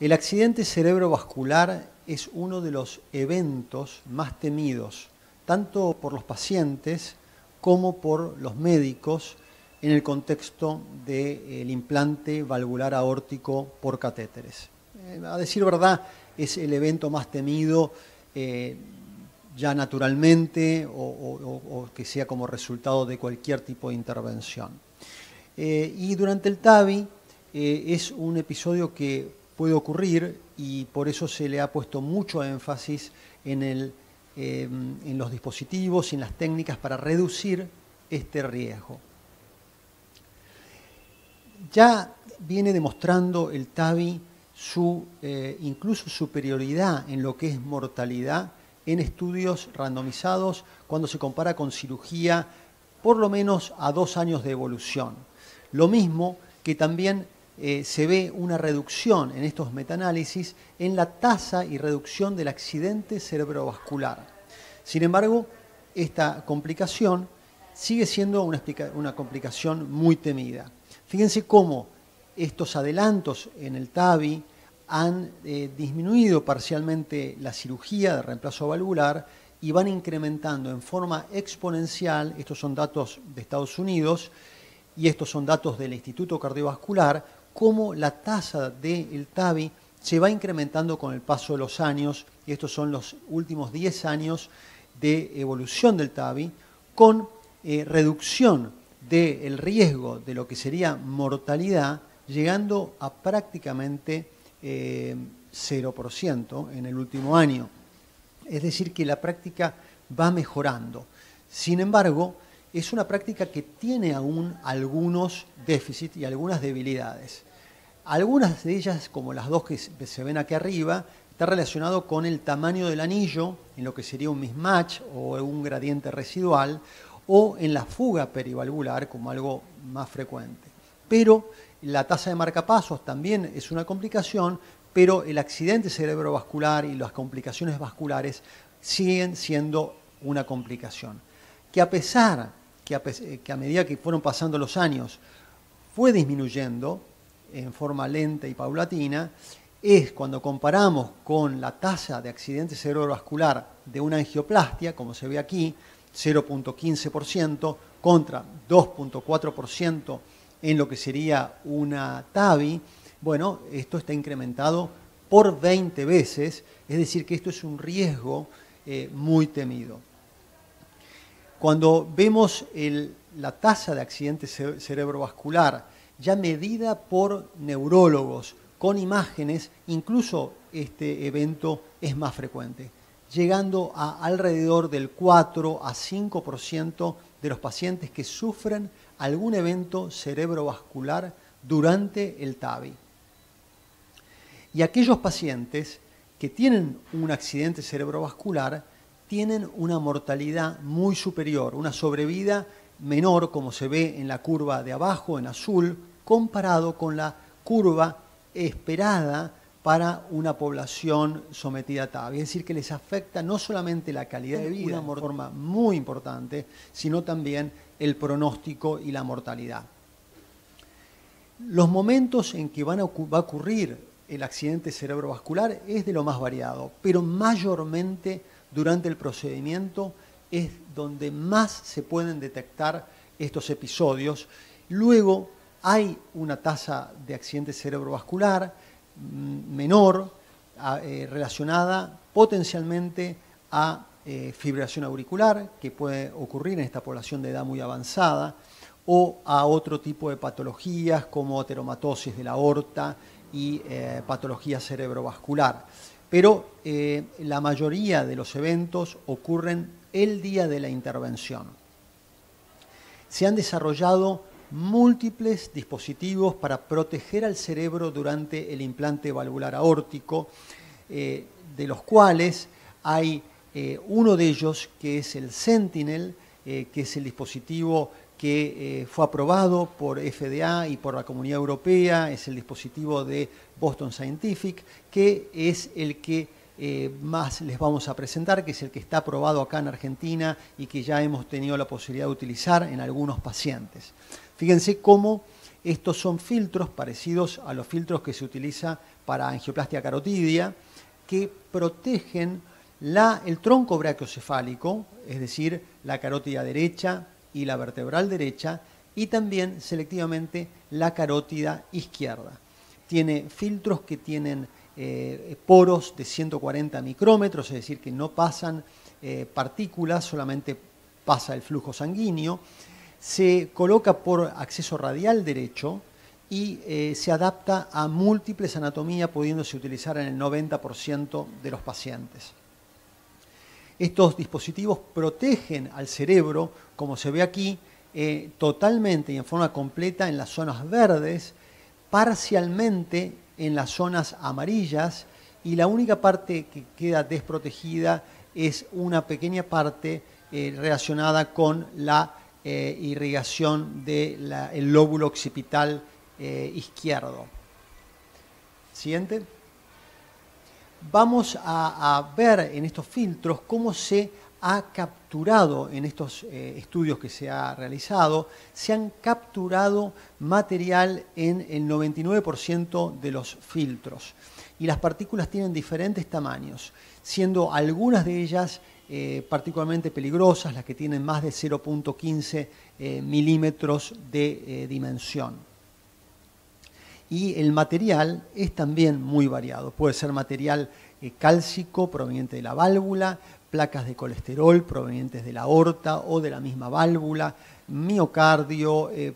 El accidente cerebrovascular es uno de los eventos más temidos, tanto por los pacientes como por los médicos en el contexto del implante valvular aórtico por catéteres. Eh, a decir verdad, es el evento más temido eh, ya naturalmente o, que sea como resultado de cualquier tipo de intervención. Eh, y durante el TAVI es un episodio que puede ocurrir y por eso se le ha puesto mucho énfasis en, el, en los dispositivos y en las técnicas para reducir este riesgo. Ya viene demostrando el TAVI su eh, incluso superioridad en lo que es mortalidad en estudios randomizados cuando se compara con cirugía por lo menos a dos años de evolución. Lo mismo que también eh, se ve una reducción en estos metaanálisis en la tasa y reducción del accidente cerebrovascular. Sin embargo, esta complicación sigue siendo una, complicación muy temida. Fíjense cómo estos adelantos en el TAVI han eh, disminuido parcialmente la cirugía de reemplazo valvular y van incrementando en forma exponencial, estos son datos de Estados Unidos y estos son datos del Instituto Cardiovascular, cómo la tasa del TAVI se va incrementando con el paso de los años, y estos son los últimos 10 años de evolución del TAVI, con eh, reducción del riesgo de lo que sería mortalidad, llegando a prácticamente 0% eh, en el último año. Es decir, que la práctica va mejorando. Sin embargo, es una práctica que tiene aún algunos déficits y algunas debilidades. Algunas de ellas, como las dos que se ven aquí arriba, está relacionado con el tamaño del anillo, en lo que sería un mismatch o un gradiente residual, o en la fuga perivalvular como algo más frecuente. Pero la tasa de marcapasos también es una complicación, pero el accidente cerebrovascular y las complicaciones vasculares siguen siendo una complicación. Que a pesar que a, medida que fueron pasando los años fue disminuyendo en forma lenta y paulatina, es cuando comparamos con la tasa de accidente cerebrovascular de una angioplastia, como se ve aquí, 0.15% contra 2.4% en lo que sería una TAVI, bueno, esto está incrementado por 20 veces, es decir, que esto es un riesgo eh, muy temido. Cuando vemos la tasa de accidente cerebrovascular ya medida por neurólogos con imágenes, incluso este evento es más frecuente, llegando a alrededor del 4 a 5% de los pacientes que sufren algún evento cerebrovascular durante el TAVI. Y aquellos pacientes que tienen un accidente cerebrovascular tienen una mortalidad muy superior, una sobrevida menor, como se ve en la curva de abajo, en azul, comparado con la curva esperada para una población sometida a TAVI. Es decir, que les afecta no solamente la calidad de vida de forma muy importante, sino también el pronóstico y la mortalidad. Los momentos en que van va a ocurrir el accidente cerebrovascular es de lo más variado, pero mayormente durante el procedimiento es donde más se pueden detectar estos episodios. Luego hay una tasa de accidente cerebrovascular mm, menor eh, relacionada potencialmente a eh, fibrilación auricular, que puede ocurrir en esta población de edad muy avanzada, o a otro tipo de patologías como ateromatosis de la aorta y eh, patología cerebrovascular. Pero eh, la mayoría de los eventos ocurren el día de la intervención. Se han desarrollado múltiples dispositivos para proteger al cerebro durante el implante valvular aórtico, de los cuales hay eh, uno de ellos, que es el Sentinel, eh, que es el dispositivo que eh, fue aprobado por FDA y por la Comunidad Europea, es el dispositivo de Boston Scientific, que es el que más les vamos a presentar, que es el que está aprobado acá en Argentina y que ya hemos tenido la posibilidad de utilizar en algunos pacientes. Fíjense cómo estos son filtros parecidos a los filtros que se utiliza para angioplastia carotidia que protegen el tronco brachiocefálico, es decir, la carótida derecha y la vertebral derecha, y también selectivamente la carótida izquierda. Tiene filtros que tienen eh, poros de 140 micrómetros, es decir, que no pasan eh, partículas, solamente pasa el flujo sanguíneo. Se coloca por acceso radial derecho y eh, se adapta a múltiples anatomías, pudiéndose utilizar en el 90% de los pacientes. Estos dispositivos protegen al cerebro, como se ve aquí, eh, totalmente y en forma completa en las zonas verdes, parcialmente en las zonas amarillas y la única parte que queda desprotegida es una pequeña parte eh, relacionada con la eh, irrigación del lóbulo occipital izquierdo. Siguiente vamos a, ver en estos filtros cómo se ha capturado en estos eh, estudios que se ha realizado, se han capturado material en el 99% de los filtros. Y las partículas tienen diferentes tamaños, siendo algunas de ellas eh, particularmente peligrosas, las que tienen más de 0.15 eh, milímetros de dimensión. Y el material es también muy variado. Puede ser material eh, cálcico proveniente de la válvula, placas de colesterol provenientes de la aorta o de la misma válvula, miocardio, eh,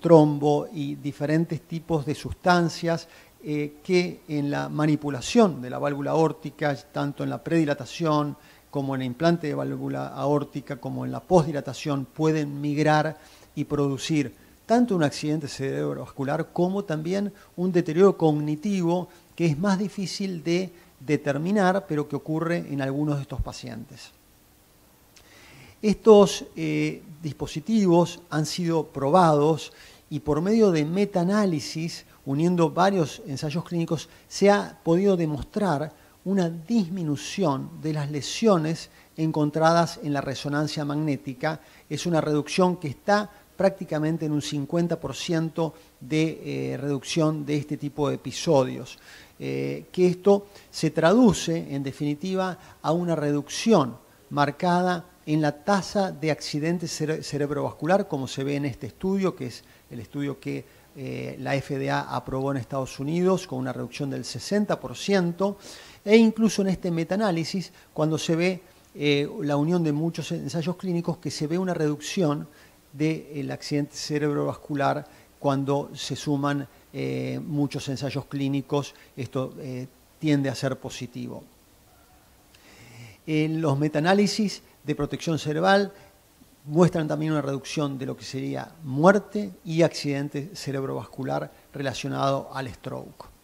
trombo y diferentes tipos de sustancias eh, que en la manipulación de la válvula aórtica, tanto en la predilatación como en el implante de válvula aórtica, como en la postdilatación, pueden migrar y producir tanto un accidente cerebrovascular como también un deterioro cognitivo que es más difícil de determinar, pero que ocurre en algunos de estos pacientes. Estos eh, dispositivos han sido probados y por medio de metaanálisis, uniendo varios ensayos clínicos, se ha podido demostrar una disminución de las lesiones encontradas en la resonancia magnética. Es una reducción que está prácticamente en un 50% de eh, reducción de este tipo de episodios. Eh, que esto se traduce, en definitiva, a una reducción marcada en la tasa de accidente cerebrovascular, como se ve en este estudio, que es el estudio que eh, la FDA aprobó en Estados Unidos, con una reducción del 60%, e incluso en este metaanálisis, cuando se ve la unión de muchos ensayos clínicos, que se ve una reducción del accidente cerebrovascular cuando se suman eh, muchos ensayos clínicos, esto eh, tiende a ser positivo. En los metaanálisis de protección cerebral muestran también una reducción de lo que sería muerte y accidente cerebrovascular relacionado al stroke.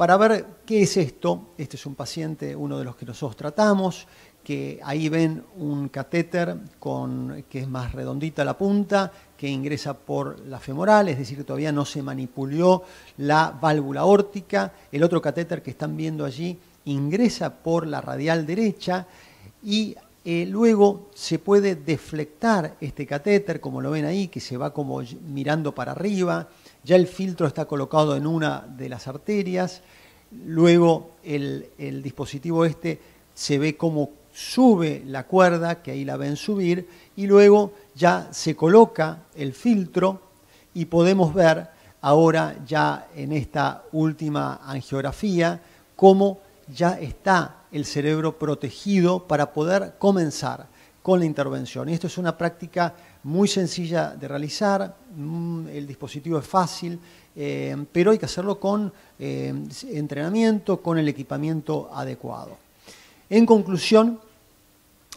Para ver qué es esto, este es un paciente, uno de los que nosotros tratamos, que ahí ven un catéter con, que es más redondita la punta, que ingresa por la femoral, es decir, todavía no se manipuló la válvula órtica. El otro catéter que están viendo allí ingresa por la radial derecha y eh, luego se puede deflectar este catéter, como lo ven ahí, que se va como mirando para arriba. Ya el filtro está colocado en una de las arterias. Luego el, el dispositivo este se ve como sube la cuerda, que ahí la ven subir, y luego ya se coloca el filtro y podemos ver ahora ya en esta última angiografía cómo ya está el cerebro protegido para poder comenzar con la intervención. Y esto es una práctica muy sencilla de realizar, mm, el dispositivo es fácil, eh, pero hay que hacerlo con eh, entrenamiento, con el equipamiento adecuado. En conclusión,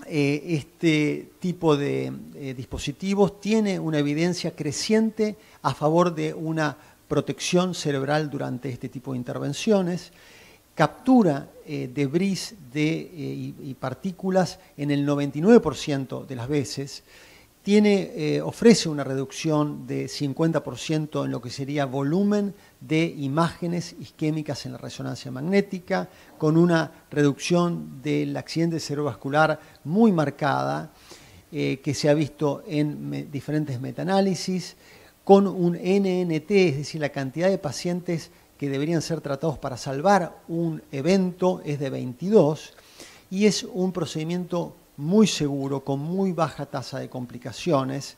eh, este tipo de dispositivos tiene una evidencia creciente a favor de una protección cerebral durante este tipo de intervenciones, captura eh, debris de, y, partículas en el 99% de las veces, tiene, ofrece una reducción de 50% en lo que sería volumen de imágenes isquémicas en la resonancia magnética, con una reducción del accidente cerebrovascular muy marcada, eh, que se ha visto en diferentes metaanálisis, con un NNT, es decir, la cantidad de pacientes que deberían ser tratados para salvar un evento es de 22 y es un procedimiento muy seguro, con muy baja tasa de complicaciones,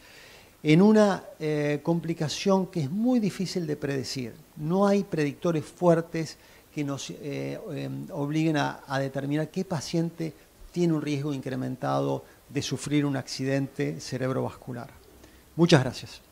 en una eh, complicación que es muy difícil de predecir. No hay predictores fuertes que nos eh, em, obliguen a, a determinar qué paciente tiene un riesgo incrementado de sufrir un accidente cerebrovascular. Muchas gracias.